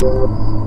Chao.